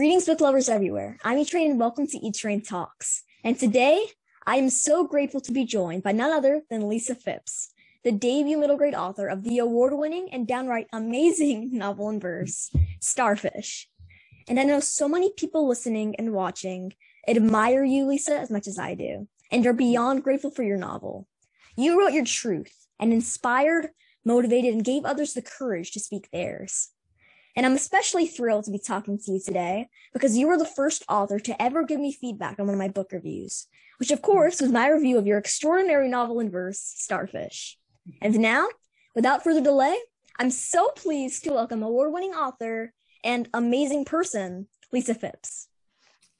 Greetings, book lovers everywhere. I'm E Train and welcome to E Train Talks. And today, I am so grateful to be joined by none other than Lisa Fipps, the debut middle grade author of the award winning and downright amazing novel in verse, Starfish. And I know so many people listening and watching admire you, Lisa, as much as I do, and are beyond grateful for your novel. You wrote your truth and inspired, motivated, and gave others the courage to speak theirs. And I'm especially thrilled to be talking to you today because you were the first author to ever give me feedback on one of my book reviews, which of course was my review of your extraordinary novel in verse, Starfish. And now, without further delay, I'm so pleased to welcome award winning author and amazing person, Lisa Fipps.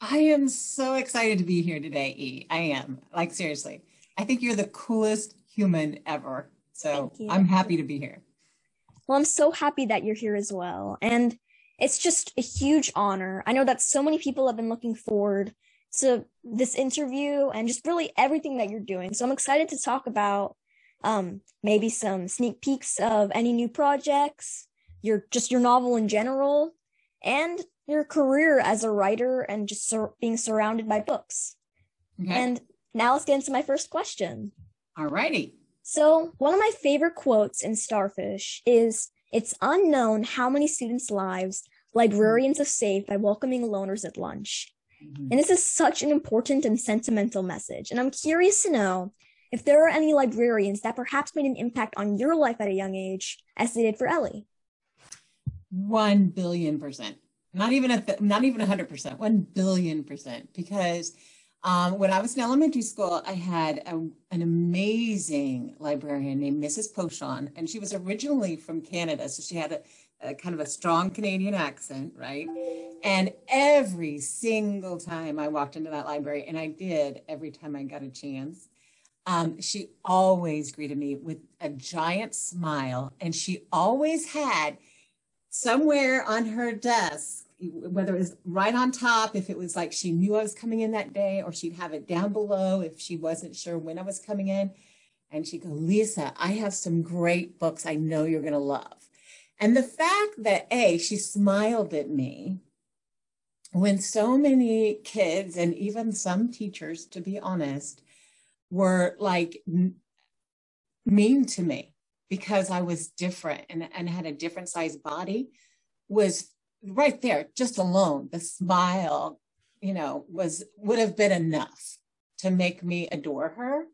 I am so excited to be here today, E. I am. Like, seriously. I think you're the coolest human ever. So I'm happy to be here. Well, I'm so happy that you're here as well. And it's just a huge honor. I know that so many people have been looking forward to this interview and just really everything that you're doing. So I'm excited to talk about um, maybe some sneak peeks of any new projects, your just your novel in general, and your career as a writer and just sur- being surrounded by books. Okay. And now let's get into my first question. All righty. So, one of my favorite quotes in Starfish is It's unknown how many students' lives librarians have saved by welcoming loners at lunch. Mm-hmm. And this is such an important and sentimental message. And I'm curious to know if there are any librarians that perhaps made an impact on your life at a young age, as they did for Ellie. One billion percent. Not even a th- not even a hundred percent. One billion percent. Because um, when I was in elementary school, I had a, an amazing librarian named Mrs. Pochon, and she was originally from Canada. So she had a, a, kind of a strong Canadian accent, right? And every single time I walked into that library, and I did every time I got a chance, um, she always greeted me with a giant smile. And she always had somewhere on her desk whether it was right on top, if it was like she knew I was coming in that day, or she'd have it down below if she wasn't sure when I was coming in. And she'd go, Lisa, I have some great books I know you're going to love. And the fact that, A, she smiled at me when so many kids and even some teachers, to be honest, were like mean to me because I was different and, and had a different size body was right there, just alone, the smile, you know, was would have been enough to make me adore her.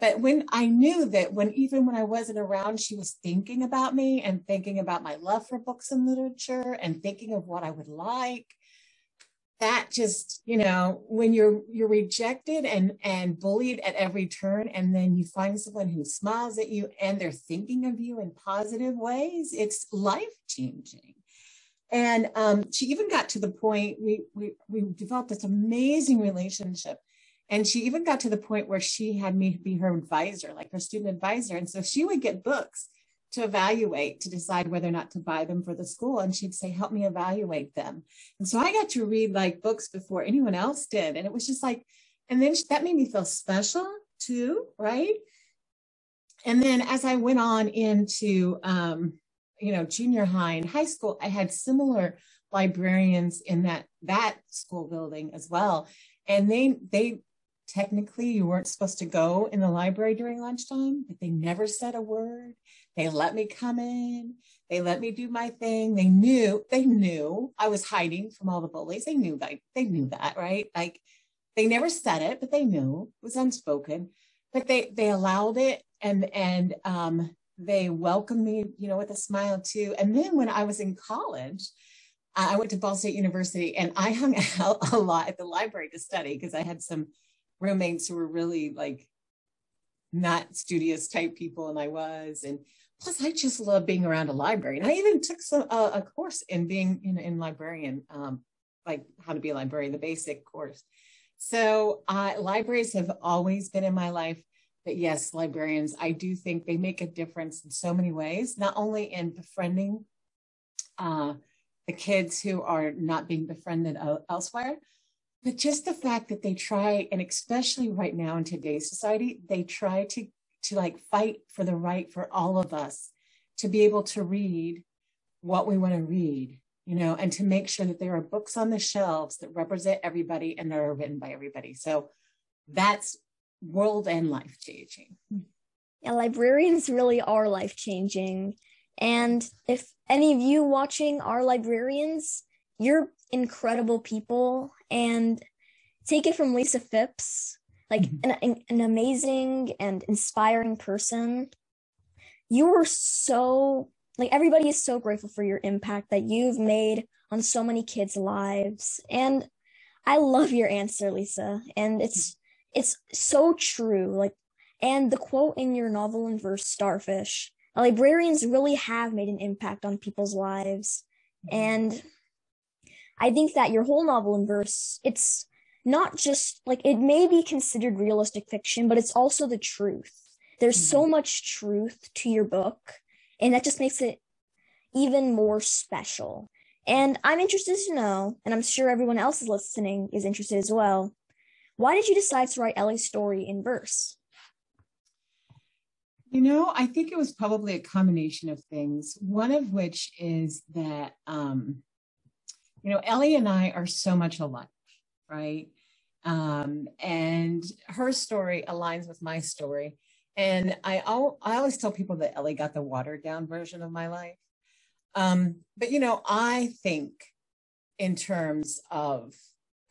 But when I knew that when even when I wasn't around, she was thinking about me and thinking about my love for books and literature and thinking of what I would like. That just, you know, when you're you're rejected and and bullied at every turn, and then you find someone who smiles at you and they're thinking of you in positive ways, it's life changing. And um, she even got to the point we, we we developed this amazing relationship. And she even got to the point where she had me be her advisor, like her student advisor. And so she would get books to evaluate to decide whether or not to buy them for the school. And she'd say, help me evaluate them. And so I got to read like books before anyone else did. And it was just like, and then that made me feel special too, right? And then as I went on into um, you know, junior high and high school, I had similar librarians in that that school building as well. And they they technically you weren't supposed to go in the library during lunchtime, but they never said a word. They let me come in. They let me do my thing. They knew, they knew I was hiding from all the bullies. They knew that, they knew that, right? Like they never said it, but they knew it was unspoken. But they they allowed it and and um they welcomed me, you know, with a smile too. And then when I was in college, I went to Ball State University and I hung out a lot at the library to study because I had some roommates who were really like not studious type people, and I was. And plus, I just love being around a library. And I even took some uh, a course in being in, in librarian, um, like how to be a librarian, the basic course. So uh, libraries have always been in my life that yes, librarians, I do think they make a difference in so many ways, not only in befriending uh, the kids who are not being befriended elsewhere, but just the fact that they try, and especially right now in today's society, they try to to like fight for the right for all of us to be able to read what we want to read you know, and to make sure that there are books on the shelves that represent everybody and that are written by everybody. So that's world and life changing. Yeah, librarians really are life changing. And if any of you watching are librarians, you're incredible people. And take it from Lisa Fipps, like mm-hmm. an, an amazing and inspiring person. You were so, like, everybody is so grateful for your impact that you've made on so many kids' lives. And I love your answer, Lisa. And it's, it's so true. Like, and the quote in your novel and verse, Starfish, librarians really have made an impact on people's lives. Mm-hmm. And I think that your whole novel and verse, it's not just like it may be considered realistic fiction, but it's also the truth. There's mm-hmm. so much truth to your book, and that just makes it even more special. And I'm interested to know, and I'm sure everyone else is listening is interested as well. Why did you decide to write Ellie's story in verse? You know, I think it was probably a combination of things. One of which is that, um, you know, Ellie and I are so much alike, right? Um, and her story aligns with my story. And I, I always tell people that Ellie got the watered down version of my life. Um, but, you know, I think in terms of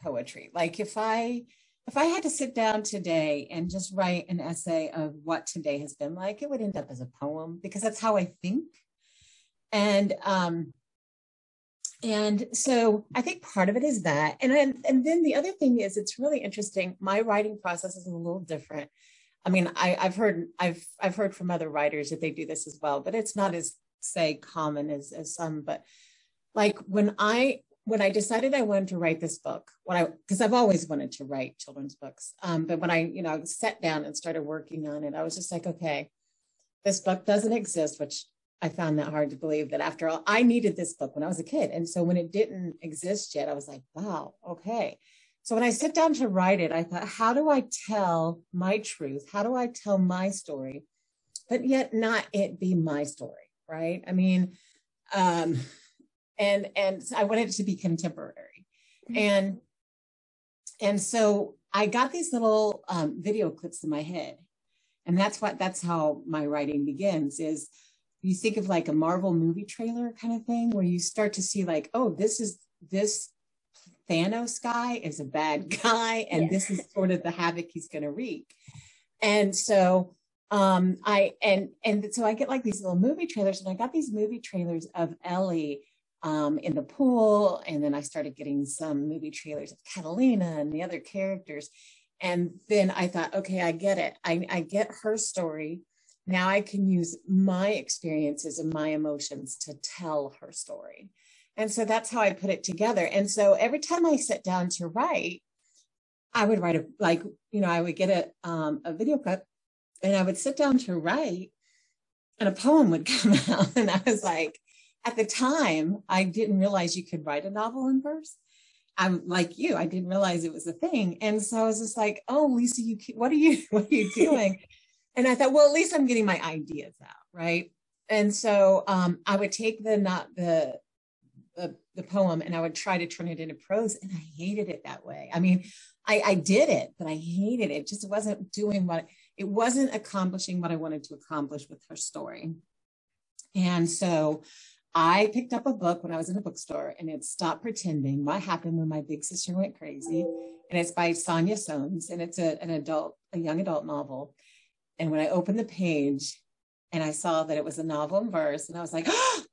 poetry, like if I, if I had to sit down today and just write an essay of what today has been like, it would end up as a poem because that's how I think. And um, and so I think part of it is that. And then, and then the other thing is it's really interesting. My writing process is a little different. I mean, I, I've heard I've I've heard from other writers that they do this as well, but it's not as say common as as some. But like when I when I decided I wanted to write this book, when I because I've always wanted to write children's books, um, but when I you know sat down and started working on it, I was just like, okay, this book doesn't exist, which I found that hard to believe that after all, I needed this book when I was a kid, and so when it didn't exist yet, I was like, wow, okay. So when I sit down to write it, I thought, how do I tell my truth? How do I tell my story, but yet not it be my story, right? I mean, um, and and I wanted it to be contemporary, mm-hmm. and and so I got these little um, video clips in my head, and that's what that's how my writing begins. Is you think of like a Marvel movie trailer kind of thing, where you start to see like, oh, this is this Thanos guy is a bad guy, and yeah. this is sort of the havoc he's going to wreak, and so um i and and so i get like these little movie trailers and i got these movie trailers of ellie um, in the pool. And then I started getting some movie trailers of Catalina and the other characters. And then I thought, okay, I get it. I, I get her story. Now I can use my experiences and my emotions to tell her story. And so that's how I put it together. And so every time I sit down to write, I would write a like, you know, I would get a um, a video clip and I would sit down to write and a poem would come out. And I was like, at the time, I didn't realize you could write a novel in verse. I'm like you, I didn't realize it was a thing. And so I was just like, oh, Lisa, you, what are you, what are you doing? and I thought, well, at least I'm getting my ideas out. Right. And so um, I would take the, not the, the, the poem and I would try to turn it into prose. And I hated it that way. I mean, I, I did it, but I hated it. it just wasn't doing what, it wasn't accomplishing what I wanted to accomplish with her story. And so I picked up a book when I was in a bookstore and it's Stop Pretending What Happened When My Big Sister Went Crazy. And it's by Sonya Sones and it's a, an adult, a young adult novel. And when I opened the page and I saw that it was a novel in verse, and I was like, oh,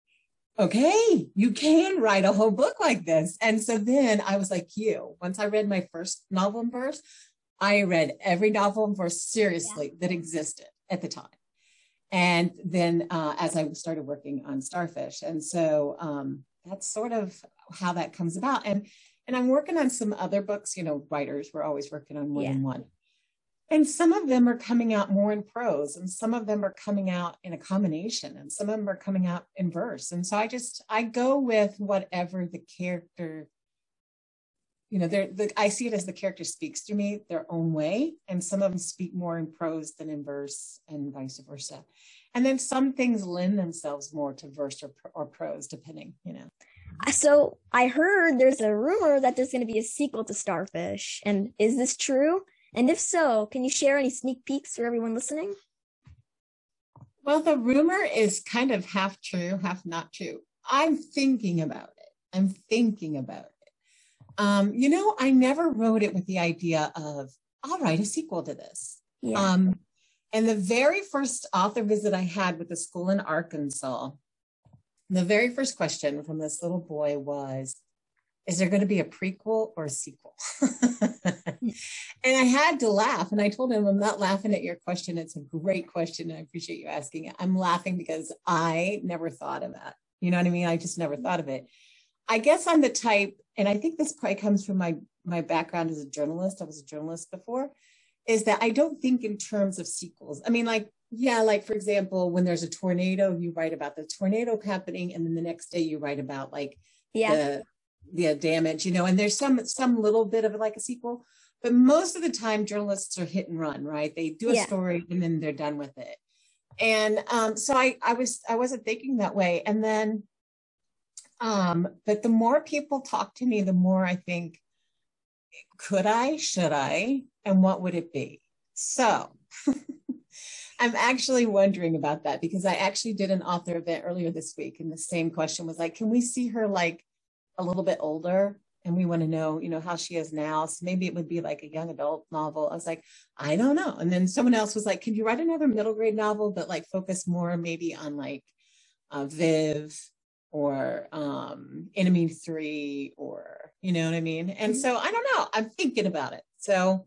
okay, you can write a whole book like this. And so then I was like, you, once I read my first novel in verse, I read every novel in verse seriously yeah. that existed at the time and then uh, as I started working on Starfish. And so um, that's sort of how that comes about. And and I'm working on some other books. You know, writers we're always working on more yeah. than one. And some of them are coming out more in prose, and some of them are coming out in a combination, and some of them are coming out in verse. And so I just I go with whatever the character you know, they're the, I see it as the character speaks to me their own way, and some of them speak more in prose than in verse, and vice versa. And then some things lend themselves more to verse or, or prose, depending, you know. So I heard there's a rumor that there's going to be a sequel to Starfish. And is this true? And if so, can you share any sneak peeks for everyone listening? Well, the rumor is kind of half true, half not true. I'm thinking about it. I'm thinking about it. Um, you know, I never wrote it with the idea of, I'll write a sequel to this. Yeah. Um, and the very first author visit I had with the school in Arkansas, the very first question from this little boy was, is there going to be a prequel or a sequel? and I had to laugh. And I told him, I'm not laughing at your question. It's a great question. I appreciate you asking it. I'm laughing because I never thought of that. You know what I mean? I just never thought of it. I guess I'm the type, and I think this probably comes from my my background as a journalist. I was a journalist before, is that I don't think in terms of sequels. I mean, like, yeah, like for example, when there's a tornado, you write about the tornado happening, and then the next day you write about like yeah. the the damage, you know, and there's some some little bit of like a sequel, but most of the time journalists are hit and run, right? They do a yeah. story and then they're done with it. And um, so I I was I wasn't thinking that way. And then um, but the more people talk to me, the more I think, could I, should I, and what would it be? So I'm actually wondering about that because I actually did an author event earlier this week, and the same question was like, can we see her like a little bit older and we want to know, you know, how she is now. So maybe it would be like a young adult novel. I was like, I don't know. And then someone else was like, can you write another middle grade novel, but like focus more maybe on like uh, Viv or um, Enemy Three or, you know what I mean? And mm-hmm. so I don't know. I'm thinking about it. So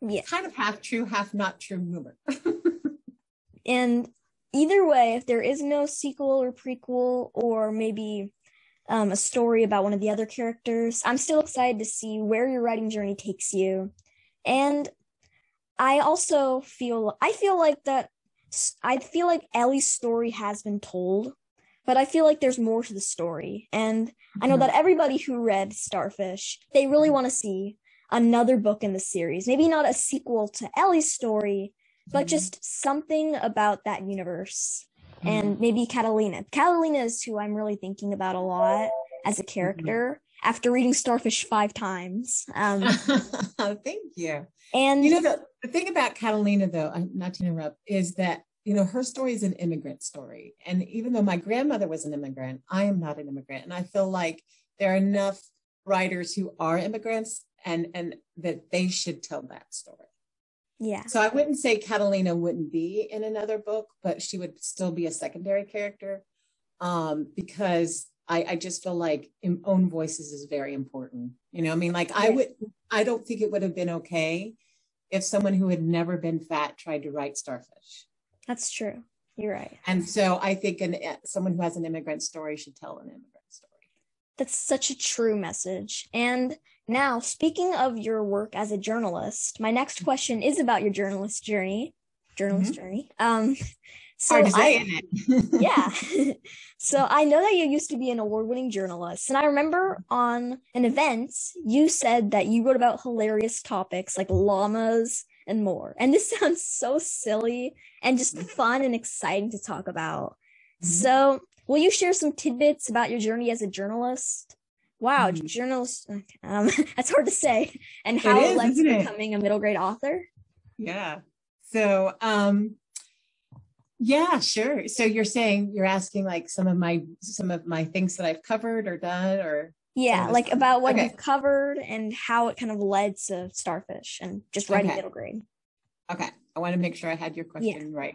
yeah, kind of half true, half not true rumor. and either way, if there is no sequel or prequel or maybe um, a story about one of the other characters. I'm still excited to see where your writing journey takes you. And I also feel I feel like that I feel like Ellie's story has been told, but I feel like there's more to the story. And mm-hmm. I know mm-hmm. that everybody who read Starfish, they really want to see another book in the series. Maybe not a sequel to Ellie's story, but mm-hmm. just something about that universe and mm-hmm. maybe Catalina. Catalina is who I'm really thinking about a lot as a mm-hmm. character mm-hmm. after reading Starfish five times. Um, Thank you. And you know the, the thing about Catalina, though, not to interrupt, is that you know her story is an immigrant story, and even though my grandmother was an immigrant, I am not an immigrant, and I feel like there are enough writers who are immigrants, and and that they should tell that story. Yeah. So I wouldn't say Catalina wouldn't be in another book, but she would still be a secondary character um, because I, I just feel like own voices is very important. You know, I mean, like I would, I don't think it would have been okay if someone who had never been fat tried to write Starfish. That's true. You're right. And so I think an, eh, someone who has an immigrant story should tell an immigrant story. That's such a true message. And now, speaking of your work as a journalist, my next question is about your journalist journey. Journalist mm-hmm. journey. Um, so Hard to say, I, yeah. so I know that you used to be an award-winning journalist, and I remember on an event you said that you wrote about hilarious topics like llamas and more. And this sounds so silly and just mm-hmm. fun and exciting to talk about. Mm-hmm. So, will you share some tidbits about your journey as a journalist? Wow, mm. journalist. Um, that's hard to say. And how it, is, it led to becoming a middle grade author. Yeah. So, um, yeah, sure. So you're saying you're asking like some of my some of my things that I've covered or done or yeah, like about what okay. you've covered and how it kind of led to Starfish and just writing okay. middle grade. Okay. I want to make sure I had your question yeah. right.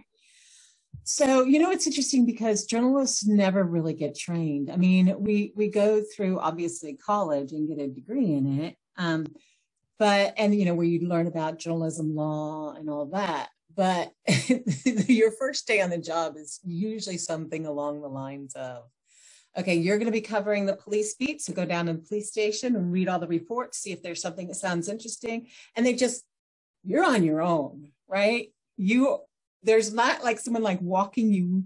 So, you know, it's interesting because journalists never really get trained. I mean, we we go through obviously college and get a degree in it. Um, but and you know, where you learn about journalism law and all that. But your first day on the job is usually something along the lines of okay, you're going to be covering the police beat. So go down to the police station and read all the reports, see if there's something that sounds interesting. And they just, you're on your own, right? You there's not like someone like walking you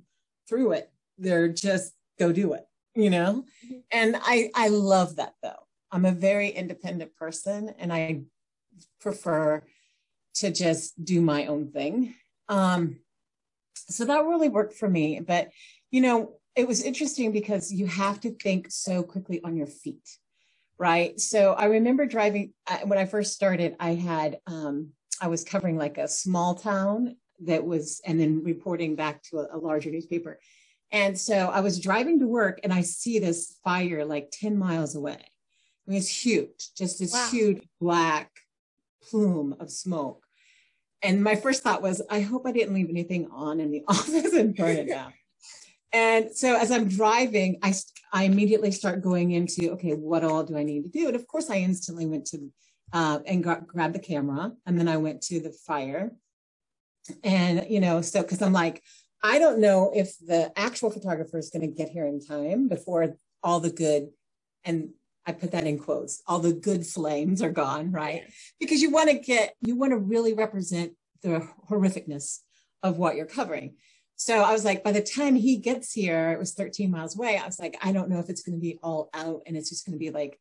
through it. They're just go do it, you know? Mm-hmm. And I I love that though. I'm a very independent person and I prefer to just do my own thing. Um so that really worked for me, but you know, it was interesting because you have to think so quickly on your feet, right? So I remember driving when I first started. I had um, I was covering like a small town that was, and then reporting back to a, a larger newspaper. And so I was driving to work, and I see this fire like ten miles away. I mean, it's huge, just this wow. huge black plume of smoke. And my first thought was, I hope I didn't leave anything on in the office and burn it down. And so as I'm driving, I, I immediately start going into, okay, what all do I need to do? And of course, I instantly went to uh, and got, grabbed the camera. And then I went to the fire. And, you know, so because I'm like, I don't know if the actual photographer is going to get here in time before all the good, and I put that in quotes, all the good flames are gone, right? Because you want to get, you want to really represent the horrificness of what you're covering. So I was like, by the time he gets here, it was 13 miles away. I was like, I don't know if it's going to be all out and it's just going to be like,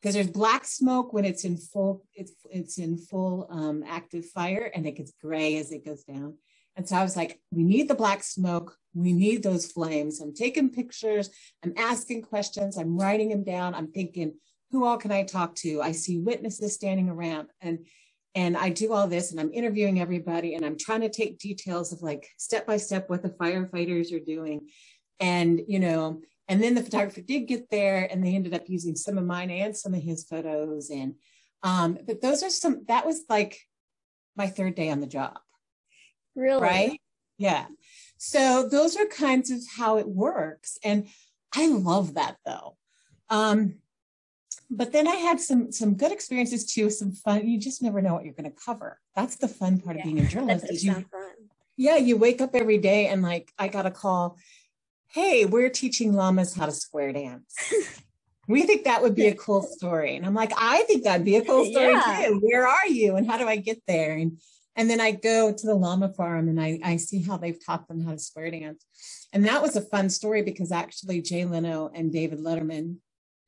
because there's black smoke when it's in full, it's it's in full um, active fire, and it gets gray as it goes down. And so I was like, we need the black smoke. We need those flames. I'm taking pictures. I'm asking questions. I'm writing them down. I'm thinking, who all can I talk to? I see witnesses standing around, and and I do all this and I'm interviewing everybody and I'm trying to take details of like step by step what the firefighters are doing. And, you know, and then the photographer did get there and they ended up using some of mine and some of his photos. And, um, but those are some, that was like my third day on the job. Really? Right? Yeah. So those are kinds of how it works. And I love that though. Um, but then I had some some good experiences too, some fun. You just never know what you're going to cover. That's the fun part yeah, of being a journalist. Is you, fun. Yeah, you wake up every day and like I got a call. Hey, we're teaching llamas how to square dance. we think that would be a cool story, and I'm like, I think that'd be a cool story yeah. too. Where are you, and how do I get there? And and then I go to the llama farm and I, I see how they've taught them how to square dance. And that was a fun story because actually Jay Leno and David Letterman,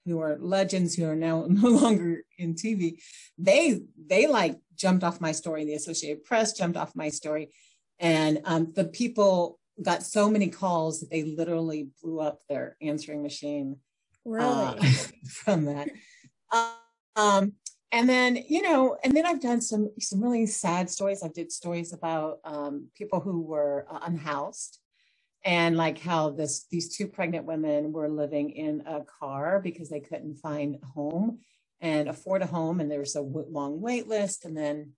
who are legends who are now no longer in TV, they they like jumped off my story. The Associated Press jumped off my story, and um, the people got so many calls that they literally blew up their answering machine really? uh, from that. Um, and then you know, and then I've done some some really sad stories. I did stories about um, people who were uh, unhoused and like how this these two pregnant women were living in a car because they couldn't find a home and afford a home and there was a long wait list and then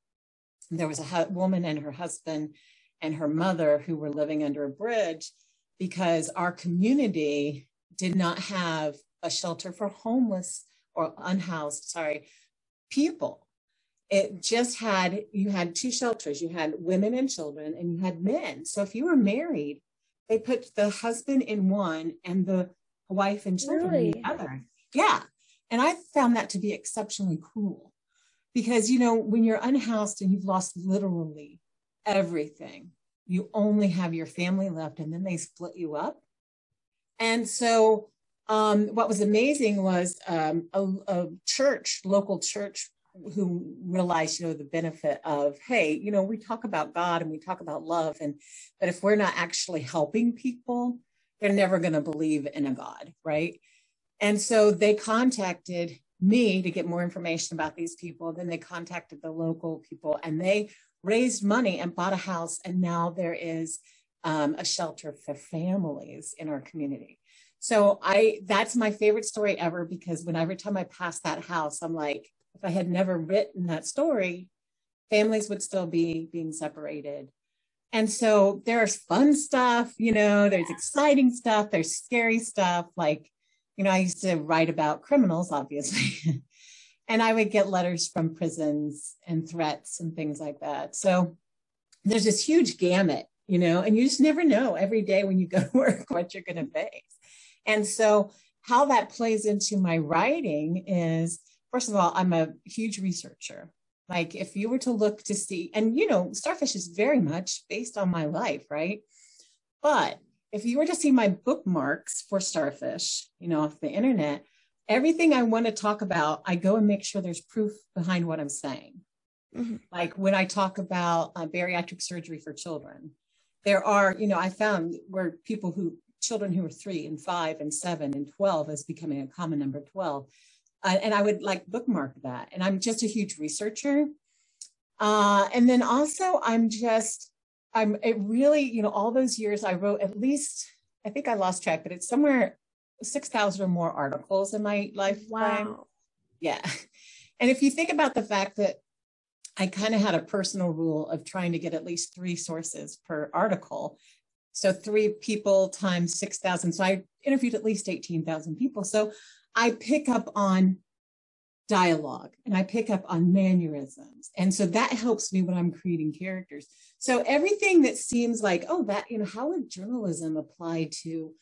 there was a woman and her husband and her mother who were living under a bridge because our community did not have a shelter for homeless or unhoused sorry people. It just had you had two shelters. You had women and children and you had men. So if you were married they put the husband in one and the wife and children really? in the other. Yeah. And I found that to be exceptionally cruel because, you know, when you're unhoused and you've lost literally everything, you only have your family left and then they split you up. And so, um, what was amazing was um, a, a church, local church, who realize you know the benefit of hey you know we talk about god and we talk about love and but if we're not actually helping people they're never going to believe in a god right? And so they contacted me to get more information about these people then they contacted the local people and they raised money and bought a house and now there is um, a shelter for families in our community. So i that's my favorite story ever because when every time i pass that house i'm like if I had never written that story, families would still be being separated. And so there's fun stuff, you know, there's exciting stuff, there's scary stuff. Like, you know, I used to write about criminals, obviously. and I would get letters from prisons and threats and things like that. So there's this huge gamut, you know, and you just never know every day when you go to work what you're going to face. And so, how that plays into my writing is first of all, I'm a huge researcher. Like if you were to look to see, and you know, Starfish is very much based on my life, right? But if you were to see my bookmarks for Starfish, you know, off the internet, everything I want to talk about, I go and make sure there's proof behind what I'm saying. Mm-hmm. Like when I talk about uh, bariatric surgery for children, there are, you know, I found where people who children who are three and five and seven and 12 is becoming a common number 12. Uh, and I would like bookmark that. And I'm just a huge researcher. Uh, and then also, I'm just, I'm it really, you know, all those years I wrote at least, I think I lost track, but it's somewhere 6,000 or more articles in my lifetime. Wow. Yeah. And if you think about the fact that I kind of had a personal rule of trying to get at least three sources per article. So three people times 6,000. So I interviewed at least 18,000 people. So I pick up on dialogue and I pick up on mannerisms. And so that helps me when I'm creating characters. So everything that seems like, oh, that, you know, how would journalism apply to,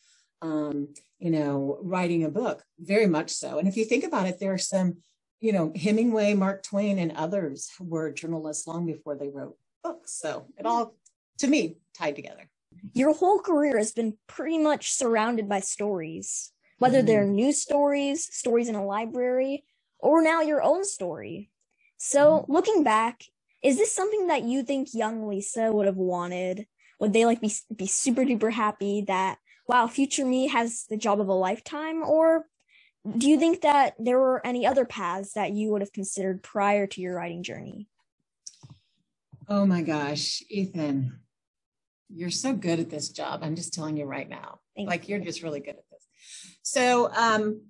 um, you know, writing a book? Very much so. And if you think about it, there are some you know, Hemingway, Mark Twain, and others were journalists long before they wrote books. So it all, to me, tied together. Your whole career has been pretty much surrounded by stories, whether mm-hmm. they're news stories, stories in a library, or now your own story. So mm-hmm. looking back, is this something that you think young Lisa would have wanted? Would they like be be super duper happy that wow, future me has the job of a lifetime, or do you think that there were any other paths that you would have considered prior to your writing journey? Oh my gosh, Ethan, you're so good at this job. I'm just telling you right now. Thank like you. you're just really good. So, um,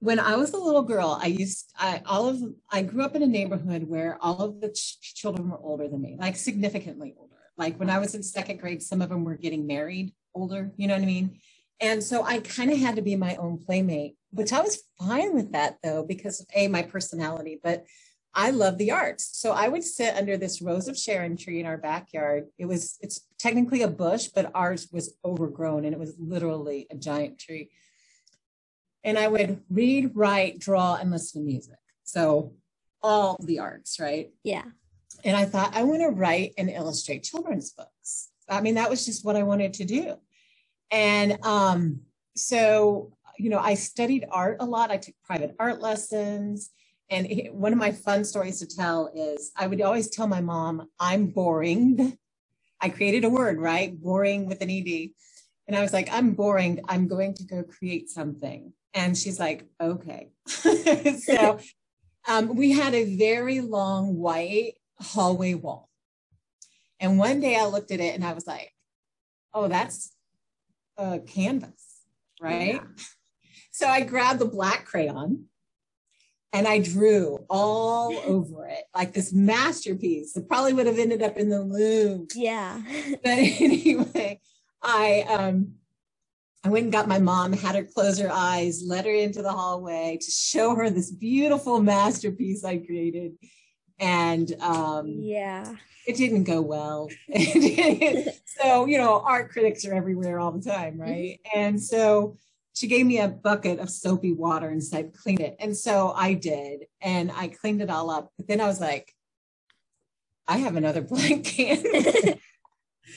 when I was a little girl, I used I all of I grew up in a neighborhood where all of the ch- children were older than me, like significantly older. Like when I was in second grade, some of them were getting married older. You know what I mean? And so I kind of had to be my own playmate, which I was fine with that though, because of A, my personality, but I love the arts. So I would sit under this rose of Sharon tree in our backyard. It was, it's technically a bush, but ours was overgrown and it was literally a giant tree. And I would read, write, draw, and listen to music. So all the arts, right? Yeah. And I thought, I want to write and illustrate children's books. I mean, that was just what I wanted to do. And um, so, you know, I studied art a lot. I took private art lessons. And one of my fun stories to tell is I would always tell my mom, I'm boring. I created a word, right? Boring with an ED. And I was like, I'm boring. I'm going to go create something. And she's like, okay. so um, we had a very long white hallway wall. And one day I looked at it and I was like, oh, that's a canvas, right? Yeah. So I grabbed the black crayon and I drew all over it like this masterpiece that probably would have ended up in the Louvre. Yeah. but anyway, I um I went and got my mom, had her close her eyes, led her into the hallway to show her this beautiful masterpiece I created. And um yeah, it didn't go well. so, you know, art critics are everywhere all the time, mm-hmm. right? And so she gave me a bucket of soapy water and said, clean it. And so I did. And I cleaned it all up. But then I was like, I have another blank can.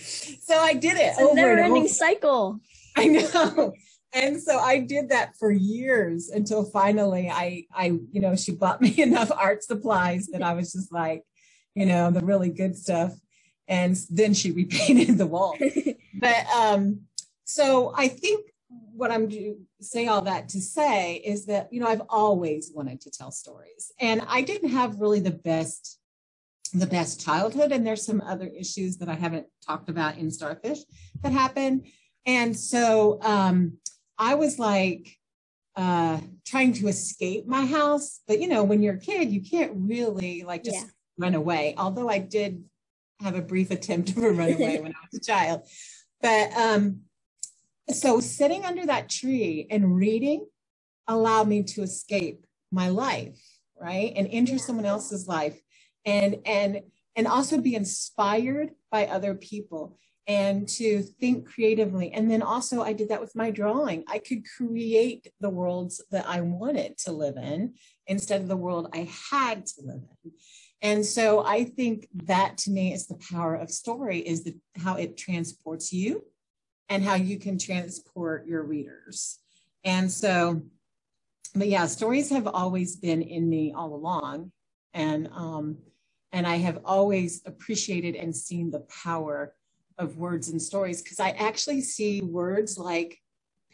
so I did it. It's a never ending cycle. I know. And so I did that for years until finally I I you know she bought me enough art supplies that I was just like you know, the really good stuff. And then she repainted the wall. but um, so I think what I'm saying all that to say is that, you know, I've always wanted to tell stories. And I didn't have really the best the best childhood and there's some other issues that I haven't talked about in Starfish that happened. And so um, I was like uh, trying to escape my house, but you know, when you're a kid, you can't really like just yeah run away, although I did have a brief attempt to run away when I was a child. But um, so sitting under that tree and reading allowed me to escape my life, right? And enter someone else's life and and and also be inspired by other people and to think creatively. And then also I did that with my drawing. I could create the worlds that I wanted to live in instead of the world I had to live in. And so I think that to me is the power of story is the, how it transports you and how you can transport your readers. And so, but yeah, stories have always been in me all along. And, um, and I have always appreciated and seen the power of words and stories because I actually see words like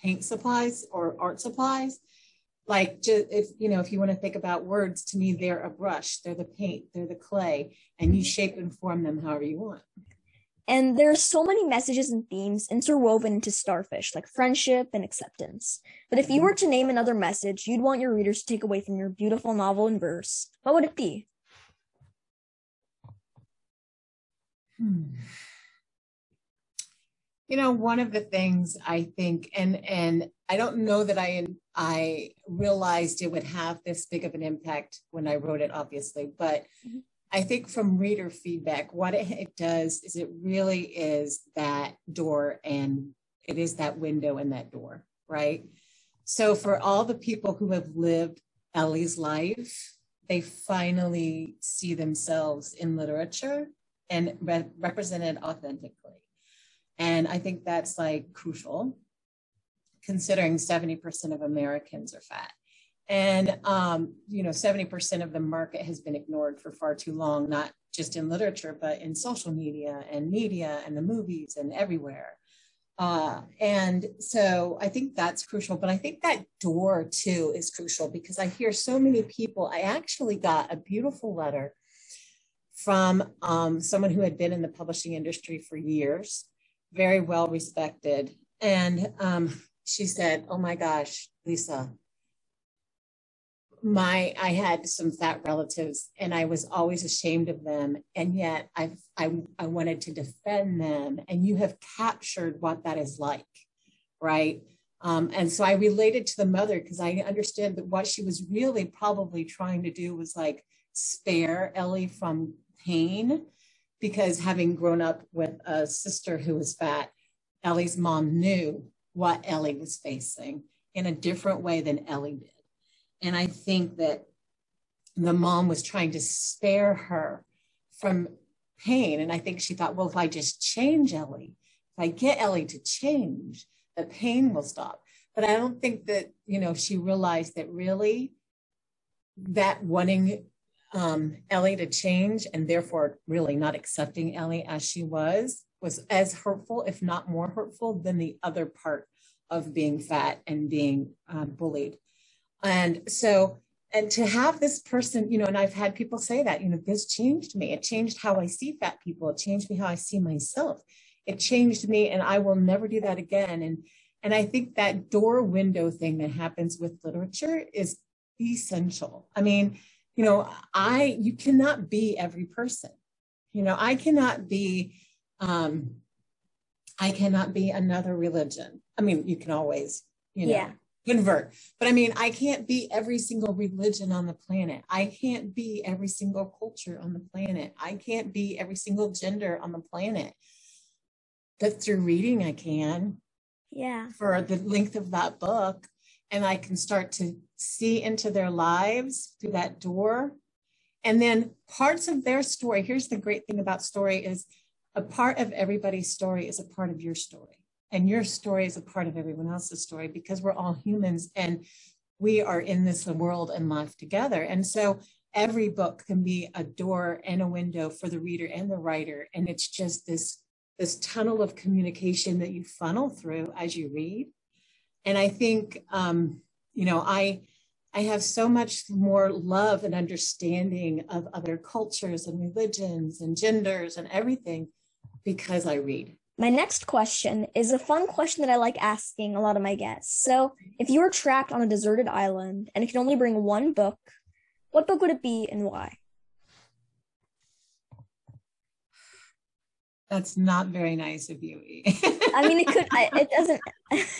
paint supplies or art supplies. Like just if you know, if you want to think about words, to me, they're a brush, they're the paint, they're the clay, and you shape and form them however you want. And there are so many messages and themes interwoven into Starfish, like friendship and acceptance. But if you were to name another message you'd want your readers to take away from your beautiful novel in verse, what would it be? Hmm. You know, one of the things I think, and and I don't know that I I realized it would have this big of an impact when I wrote it, obviously, but mm-hmm. I think from reader feedback, what it, does is it really is that door and it is that window and that door, right? So for all the people who have lived Ellie's life, they finally see themselves in literature and re- represented authentically. And I think that's like crucial considering 70% of Americans are fat. And, um, you know, 70% of the market has been ignored for far too long, not just in literature, but in social media and media and the movies and everywhere. Uh, and so I think that's crucial. But I think that door too is crucial because I hear so many people. I actually got a beautiful letter from um, someone who had been in the publishing industry for years, very well respected. And um, she said, Oh my gosh, Lisa, my I had some fat relatives and I was always ashamed of them. And yet I I I wanted to defend them. And you have captured what that is like. Right? Um, and so I related to the mother because I understood that what she was really probably trying to do was like spare Ellie from pain because having grown up with a sister who was fat Ellie's mom knew what Ellie was facing in a different way than Ellie did and I think that the mom was trying to spare her from pain. And I think she thought, well, if I just change Ellie, if I get Ellie to change, the pain will stop. But I don't think that, you know, she realized that really that wanting um, Ellie to change and therefore really not accepting Ellie as she was was as hurtful, if not more hurtful, than the other part of being fat and being uh, bullied. And so, and to have this person, you know, and I've had people say that, you know, this changed me. It changed how I see fat people. It changed me how I see myself. It changed me, and I will never do that again. And and I think that door window thing that happens with literature is essential. I mean, you know, I you cannot be every person. You know, I cannot be um I cannot be another religion. I mean, you can always, you know, yeah convert. But I mean, I can't be every single religion on the planet. I can't be every single culture on the planet. I can't be every single gender on the planet. But through reading, I can. Yeah. For the length of that book. And I can start to see into their lives through that door. And then parts of their story. Here's the great thing about story is a part of everybody's story is a part of your story and your story is a part of everyone else's story because we're all humans and we are in this world and life together and so every book can be a door and a window for the reader and the writer and it's just this this tunnel of communication that you funnel through as you read and i think um, you know i i have so much more love and understanding of other cultures and religions and genders and everything because i read my next question is a fun question that I like asking a lot of my guests. So, if you were trapped on a deserted island and it could only bring one book, what book would it be and why? That's not very nice of you. I mean, it could, I, it doesn't,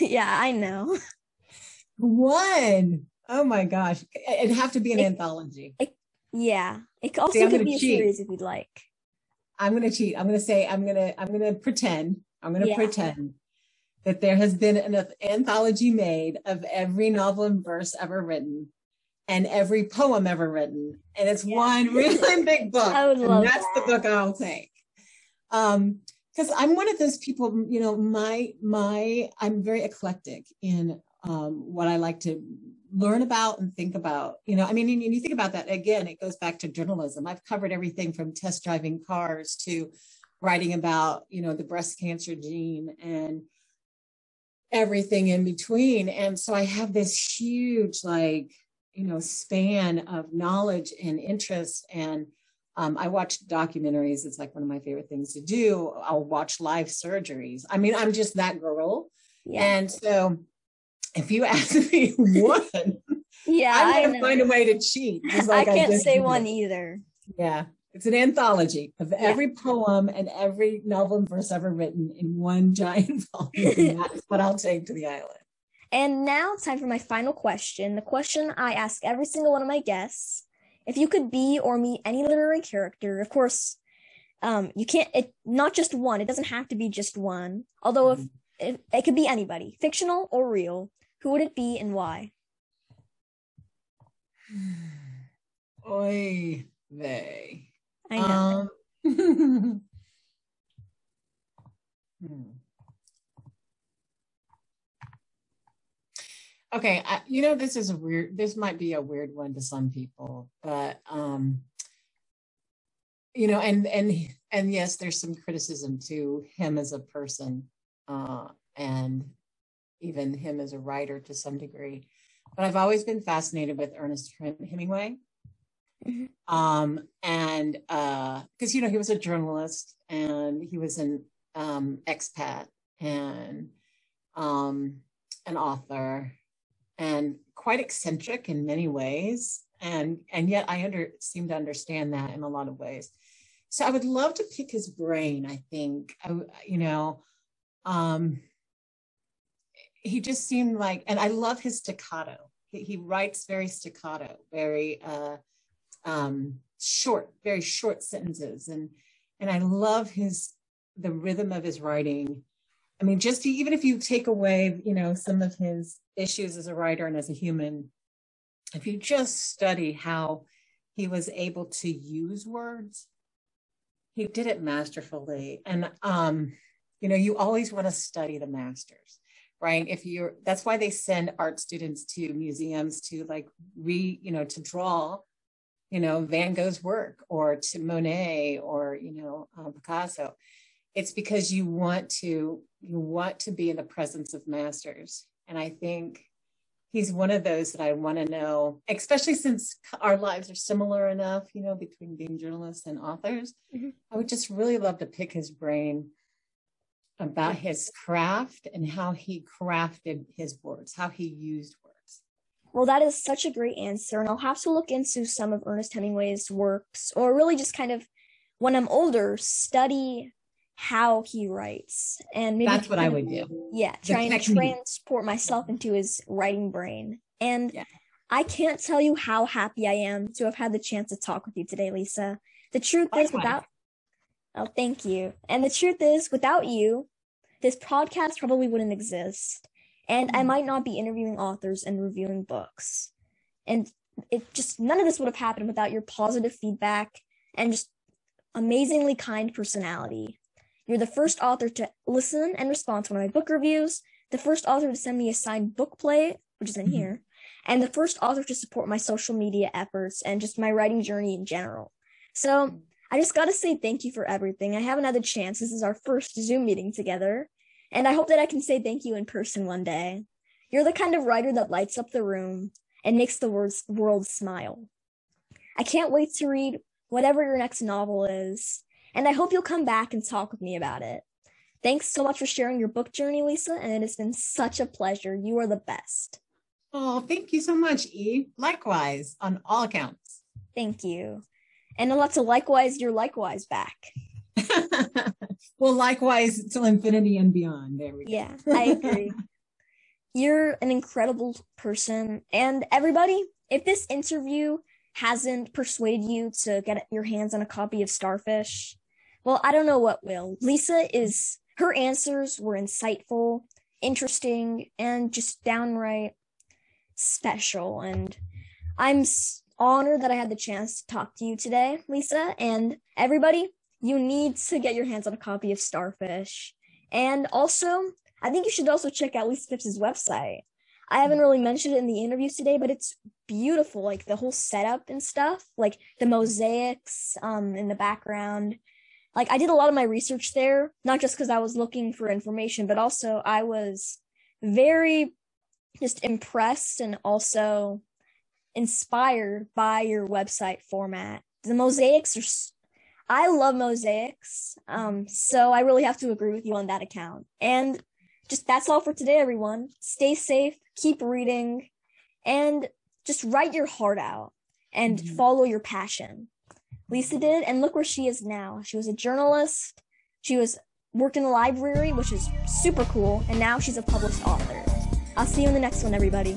yeah, I know. One. Oh my gosh. It'd have to be an it, anthology. It, yeah. It also See, could be a cheat. series if you'd like. I'm going to cheat. I'm going to say, I'm going to, I'm going to pretend, I'm going to yeah. pretend that there has been an anthology made of every novel and verse ever written and every poem ever written. And it's yeah. one really big book. I would love and that's that. the book I'll take. Um, because I'm one of those people, you know, my my I'm very eclectic in um, what I like to learn about and think about. You know, I mean, and you think about that again, it goes back to journalism. I've covered everything from test driving cars to writing about, you know, the breast cancer gene and everything in between. And so I have this huge, like, you know, span of knowledge and interest. And um, I watch documentaries. It's like one of my favorite things to do. I'll watch live surgeries. I mean, I'm just that girl. Yeah. And so if you ask me one, yeah, I'm gonna find a way to cheat. Like I can't I say one either. Yeah. It's an anthology of yeah. every poem and every novel in verse ever written in one giant volume. that's what I'll take to the island. And now it's time for my final question. The question I ask every single one of my guests. If you could be or meet any literary character, of course, um, you can't, it, not just one. It doesn't have to be just one. Although if, if it could be anybody, fictional or real, who would it be and why? Oy vey. I know. Um, hmm. Okay, I, you know this is a weird. This might be a weird one to some people, but um, you know, and and and yes, there's some criticism to him as a person, uh, and even him as a writer to some degree. But I've always been fascinated with Ernest Hemingway, mm-hmm. um, and because uh, you know he was a journalist and he was an um, expat and um, an author and quite eccentric in many ways and and yet i under seem to understand that in a lot of ways so i would love to pick his brain i think I, you know um he just seemed like and i love his staccato. He, he writes very staccato very uh um short very short sentences. And and i love his the rhythm of his writing. I mean, just to, even if you take away, you know, some of his issues as a writer and as a human, if you just study how he was able to use words, he did it masterfully. And, um, you know, you always want to study the masters, right? If you're, that's why they send art students to museums to like re, you know, to draw, you know, Van Gogh's work or to Monet or, you know, um, Picasso it's because you want to you want to be in the presence of masters and i think he's one of those that i want to know especially since our lives are similar enough you know between being journalists and authors mm-hmm. i would just really love to pick his brain about his craft and how he crafted his words how he used words. Well that is such a great answer and i'll have to look into some of ernest hemingway's works or really just kind of when i'm older study how he writes and maybe that's what i would do. Yeah the trying technique. to transport myself into his writing brain. And yeah. i can't tell you how happy i am to have had the chance to talk with you today lisa. The truth is without oh thank you and the truth is without you this podcast probably wouldn't exist and i mm. might not be interviewing authors and reviewing books and it just none of this would have happened without your positive feedback and just amazingly kind personality you're the first author to listen and respond to one of my book reviews, the first author to send me a signed book plate, which is in mm-hmm. here, and the first author to support my social media efforts and just my writing journey in general. So I just got to say thank you for everything. I haven't had the chance. This is our first Zoom meeting together, and I hope that I can say thank you in person one day. You're the kind of writer that lights up the room and makes the world smile. I can't wait to read whatever your next novel is and I hope you'll come back and talk with me about it. Thanks so much for sharing your book journey, Lisa, and it has been such a pleasure. You are the best. Oh, thank you so much, E. Likewise, on all accounts. Thank you. And lots of likewise, you're likewise back. well, likewise till infinity and beyond. There we go. Yeah, I agree. you're an incredible person. And everybody, if this interview hasn't persuaded you to get your hands on a copy of Starfish, well, I don't know what will. Lisa is, her answers were insightful, interesting, and just downright special. And I'm honored that I had the chance to talk to you today, Lisa. And everybody, you need to get your hands on a copy of Starfish. And also, I think you should also check out Lisa Fipps's website. I haven't really mentioned it in the interviews today, but it's beautiful, like the whole setup and stuff, like the mosaics um in the background. Like I did a lot of my research there, not just because I was looking for information, but also I was very just impressed and also inspired by your website format. The mosaics are, I love mosaics. Um, so I really have to agree with you on that account. And just that's all for today, everyone. Stay safe, keep reading, and just write your heart out and mm-hmm. follow your passion. Lisa did, and look where she is now. She was a journalist. She was worked in the library, which is super cool, and now she's a published author. I'll see you in the next one, everybody.